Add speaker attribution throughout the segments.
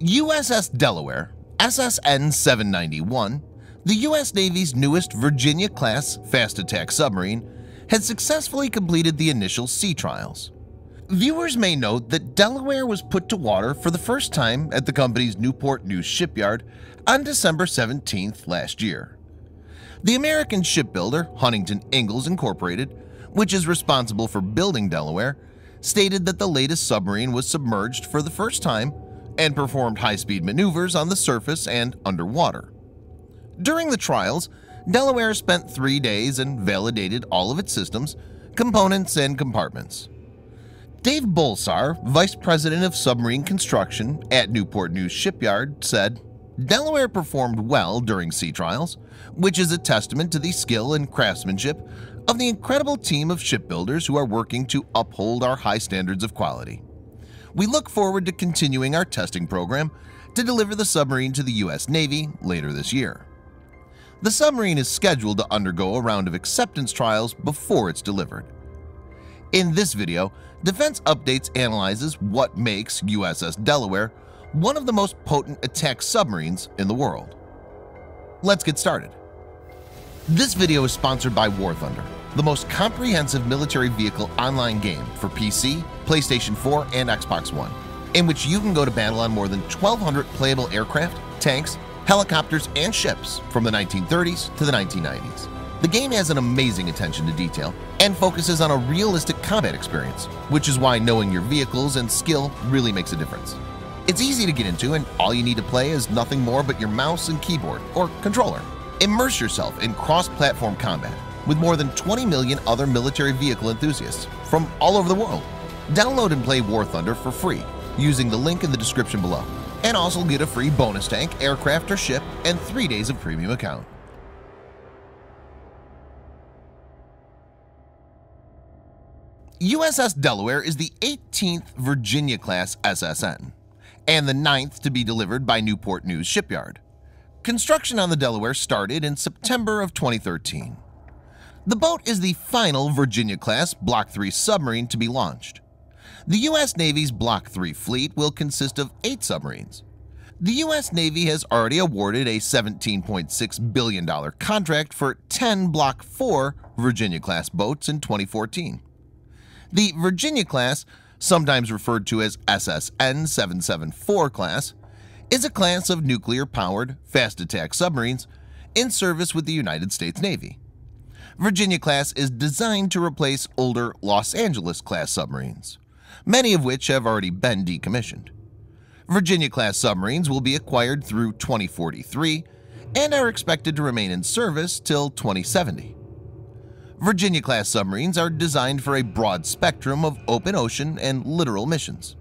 Speaker 1: USS Delaware SSN 791 the U.S. Navy's newest Virginia-class fast attack submarine had successfully completed the initial sea trials. Viewers may note that Delaware was put to water for the first time at the company's Newport News shipyard on December 17th last year. The American shipbuilder Huntington Ingalls Incorporated, which is responsible for building Delaware, stated that the latest submarine was submerged for the first time and performed high-speed maneuvers on the surface and underwater. During the trials, Delaware spent three days and validated all of its systems, components, and compartments. Dave Bolcar, Vice President of Submarine Construction at Newport News Shipyard, said, Delaware performed well during sea trials, which is a testament to the skill and craftsmanship of the incredible team of shipbuilders who are working to uphold our high standards of quality. We look forward to continuing our testing program to deliver the submarine to the U.S. Navy later this year. The submarine is scheduled to undergo a round of acceptance trials before it's delivered. In this video, Defense Updates analyzes what makes USS Delaware one of the most potent attack submarines in the world. Let's get started. This video is sponsored by War Thunder, the most comprehensive military vehicle online game for PC, PlayStation 4, and Xbox One, in which you can go to battle on more than 1,200 playable aircraft, tanks, helicopters, and ships from the 1930s to the 1990s. The game has an amazing attention to detail and focuses on a realistic combat experience, which is why knowing your vehicles and skill really makes a difference. It's easy to get into and all you need to play is nothing more but your mouse and keyboard or controller. Immerse yourself in cross-platform combat with more than 20 million other military vehicle enthusiasts from all over the world. Download and play War Thunder for free using the link in the description below and also get a free bonus tank, aircraft, or ship and three days of premium account. USS Delaware is the 18th Virginia-class SSN and the ninth to be delivered by Newport News Shipyard. Construction on the Delaware started in September of 2013. The boat is the final Virginia-class Block 3 submarine to be launched. The U.S. Navy's Block 3 fleet will consist of eight submarines. The U.S. Navy has already awarded a $17.6 billion contract for 10 Block 4 Virginia-class boats in 2014. The Virginia-class, sometimes referred to as SSN 774 class, is a class of nuclear-powered fast attack submarines in service with the United States Navy. Virginia-class is designed to replace older Los Angeles-class submarines, many of which have already been decommissioned. Virginia-class submarines will be acquired through 2043 and are expected to remain in service till 2070. Virginia-class submarines are designed for a broad spectrum of open ocean and littoral missions.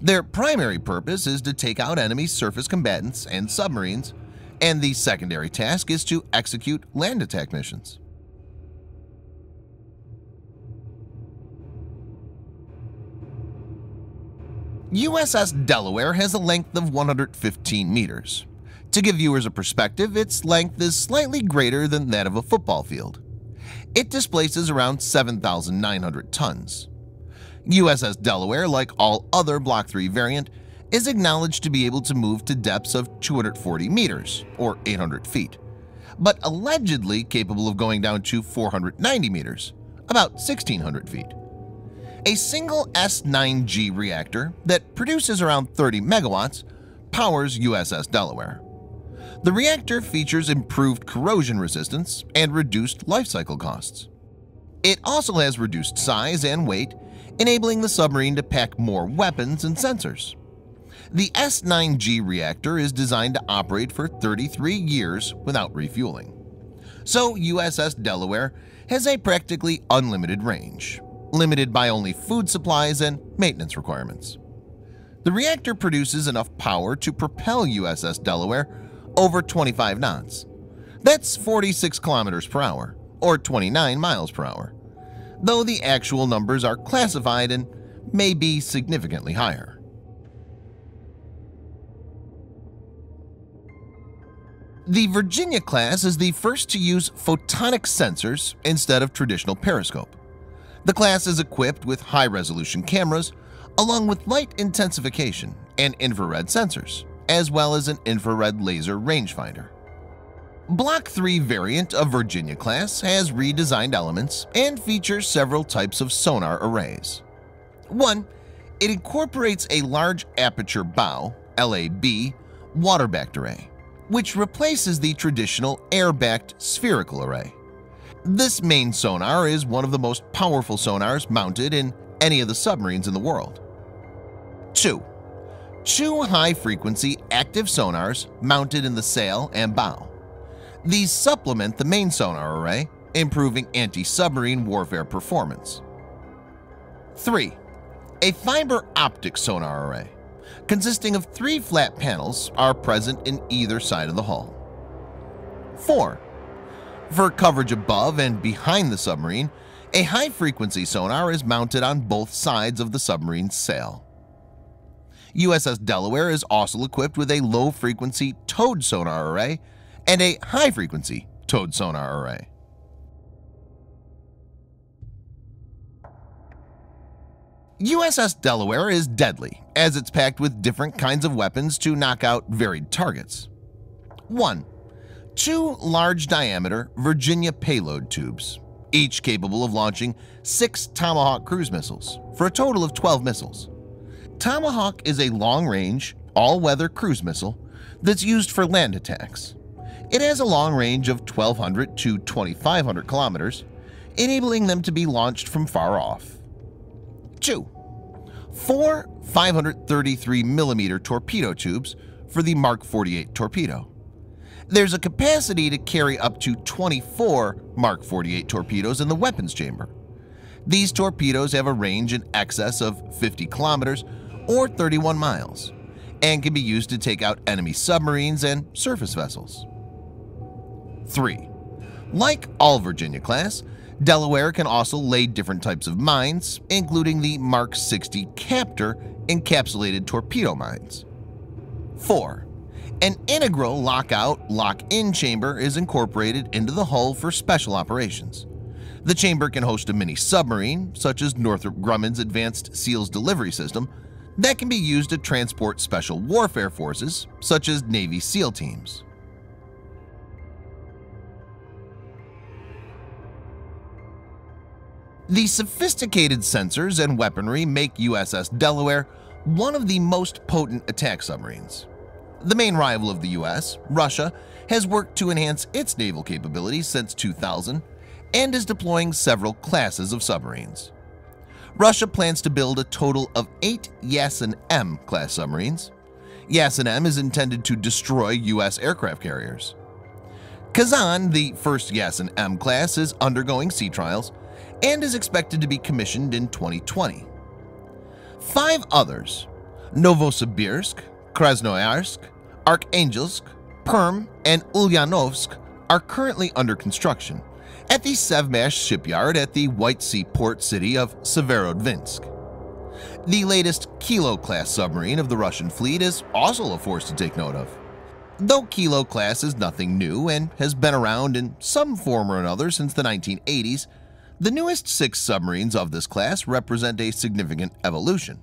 Speaker 1: Their primary purpose is to take out enemy surface combatants and submarines, and the secondary task is to execute land attack missions. USS Delaware has a length of 115 meters. To give viewers a perspective, its length is slightly greater than that of a football field. It displaces around 7,900 tons. USS Delaware, like all other Block 3 variant, is acknowledged to be able to move to depths of 240 meters or 800 feet, but allegedly capable of going down to 490 meters, about 1,600 feet. A single S9G reactor that produces around 30 megawatts powers USS Delaware. The reactor features improved corrosion resistance and reduced lifecycle costs. It also has reduced size and weight, enabling the submarine to pack more weapons and sensors. The S9G reactor is designed to operate for 33 years without refueling. So USS Delaware has a practically unlimited range, limited by only food supplies and maintenance requirements. The reactor produces enough power to propel USS Delaware over 25 knots. That's 46 kilometers per hour, or 29 miles per hour, though the actual numbers are classified and may be significantly higher. The Virginia class is the first to use photonic sensors instead of traditional periscope. The class is equipped with high-resolution cameras along with light intensification and infrared sensors, as well as an infrared laser rangefinder. Block 3 variant of Virginia-class has redesigned elements and features several types of sonar arrays. 1. It incorporates a large aperture bow LAB water-backed array, which replaces the traditional air-backed spherical array. This main sonar is one of the most powerful sonars mounted in any of the submarines in the world. 2. Two high-frequency active sonars mounted in the sail and bow. These supplement the main sonar array, improving anti-submarine warfare performance. 3. A fiber optic sonar array, consisting of three flat panels, are present in either side of the hull. 4. For coverage above and behind the submarine, a high-frequency sonar is mounted on both sides of the submarine's sail. USS Delaware is also equipped with a low-frequency towed sonar array and a high-frequency towed sonar array. USS Delaware is deadly as it's packed with different kinds of weapons to knock out varied targets. 1. Two large-diameter Virginia payload tubes, each capable of launching six Tomahawk cruise missiles for a total of 12 missiles. Tomahawk is a long-range, all-weather cruise missile that's used for land attacks. It has a long range of 1,200 to 2,500 kilometers, enabling them to be launched from far off. 2. Four 533mm torpedo tubes for the Mark 48 torpedo. There's a capacity to carry up to 24 Mark 48 torpedoes in the weapons chamber. These torpedoes have a range in excess of 50 kilometers or 31 miles and can be used to take out enemy submarines and surface vessels. 3. Like all Virginia-class, Delaware can also lay different types of mines, including the Mark 60 Captor encapsulated torpedo mines. 4. An integral lockout lock-in chamber is incorporated into the hull for special operations. The chamber can host a mini submarine, such as Northrop Grumman's Advanced SEALS Delivery System, that can be used to transport special warfare forces, such as Navy SEAL teams. The sophisticated sensors and weaponry make USS Delaware one of the most potent attack submarines. The main rival of the US, Russia, has worked to enhance its naval capabilities since 2000 and is deploying several classes of submarines. Russia plans to build a total of eight Yasen-M class submarines. Yasen-M is intended to destroy U.S. aircraft carriers. Kazan, the first Yasen-M class, is undergoing sea trials and is expected to be commissioned in 2020. Five others, Novosibirsk, Krasnoyarsk, Arkhangelsk, Perm, and Ulyanovsk are currently under construction at the Sevmash shipyard at the White Sea port city of Severodvinsk. The latest Kilo-class submarine of the Russian fleet is also a force to take note of. Though Kilo-class is nothing new and has been around in some form or another since the 1980s, the newest six submarines of this class represent a significant evolution.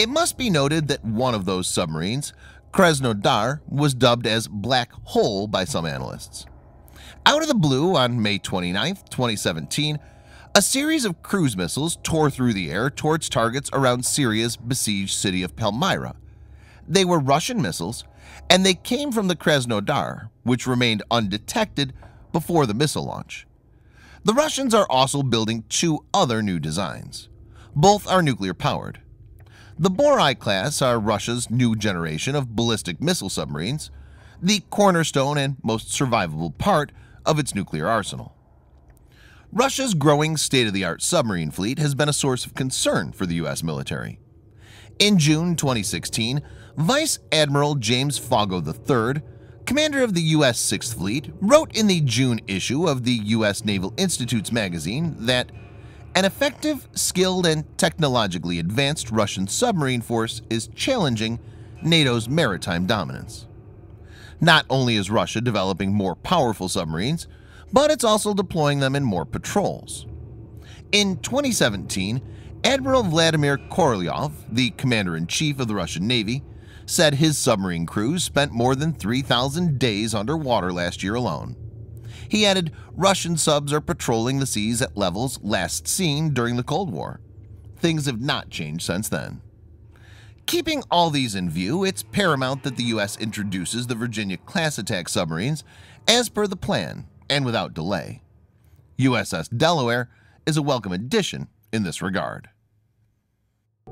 Speaker 1: It must be noted that one of those submarines, Krasnodar, was dubbed as Black Hole by some analysts. Out of the blue on May 29, 2017, a series of cruise missiles tore through the air towards targets around Syria's besieged city of Palmyra. They were Russian missiles, and they came from the Krasnodar, which remained undetected before the missile launch. The Russians are also building two other new designs. Both are nuclear-powered. The Borei class are Russia's new generation of ballistic missile submarines, the cornerstone and most survivable part of its nuclear arsenal. Russia's growing state-of-the-art submarine fleet has been a source of concern for the U.S. military. In June 2016, Vice Admiral James Foggo III commander of the U.S. Sixth Fleet, wrote in the June issue of the U.S. Naval Institute's magazine that an effective, skilled, and technologically advanced Russian submarine force is challenging NATO's maritime dominance. Not only is Russia developing more powerful submarines, but it's also deploying them in more patrols. In 2017, Admiral Vladimir Korolyov, the commander-in-chief of the Russian Navy, said his submarine crews spent more than 3,000 days underwater last year alone. He added Russian subs are patrolling the seas at levels last seen during the Cold War. Things have not changed since then. Keeping all these in view, it's paramount that the U.S. introduces the Virginia-class attack submarines as per the plan and without delay. USS Delaware is a welcome addition in this regard.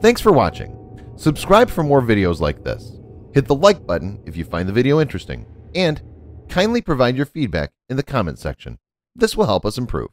Speaker 2: Thanks for watching. Subscribe for more videos like this. Hit the like button if you find the video interesting, and kindly provide your feedback in the comment section. This will help us improve.